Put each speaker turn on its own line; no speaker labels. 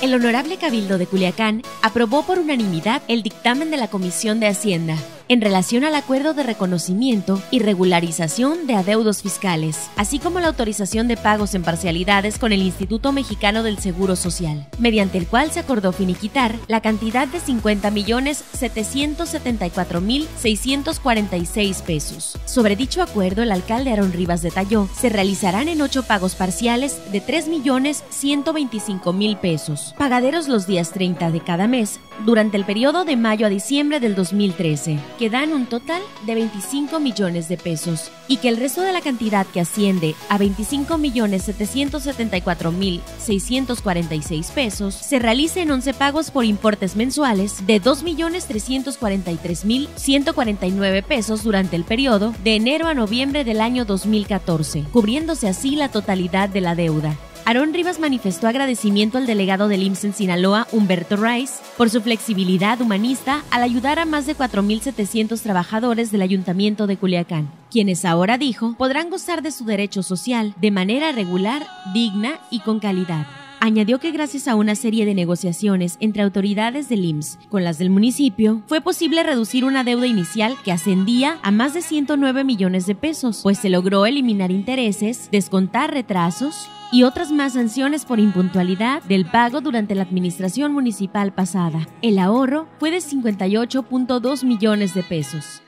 El Honorable Cabildo de Culiacán aprobó por unanimidad el dictamen de la Comisión de Hacienda en relación al acuerdo de reconocimiento y regularización de adeudos fiscales, así como la autorización de pagos en parcialidades con el Instituto Mexicano del Seguro Social, mediante el cual se acordó finiquitar la cantidad de 50.774.646 pesos. Sobre dicho acuerdo, el alcalde Aaron Rivas detalló, se realizarán en ocho pagos parciales de 3.125.000 pesos, pagaderos los días 30 de cada mes, durante el periodo de mayo a diciembre del 2013 que dan un total de 25 millones de pesos y que el resto de la cantidad que asciende a 25 millones 774 mil 646 pesos se realice en 11 pagos por importes mensuales de 2 millones 343 mil 149 pesos durante el periodo de enero a noviembre del año 2014, cubriéndose así la totalidad de la deuda. Aarón Rivas manifestó agradecimiento al delegado del IMSS en Sinaloa, Humberto Rice, por su flexibilidad humanista al ayudar a más de 4.700 trabajadores del Ayuntamiento de Culiacán, quienes ahora dijo podrán gozar de su derecho social de manera regular, digna y con calidad. Añadió que gracias a una serie de negociaciones entre autoridades del IMSS con las del municipio, fue posible reducir una deuda inicial que ascendía a más de 109 millones de pesos, pues se logró eliminar intereses, descontar retrasos y otras más sanciones por impuntualidad del pago durante la administración municipal pasada. El ahorro fue de 58.2 millones de pesos.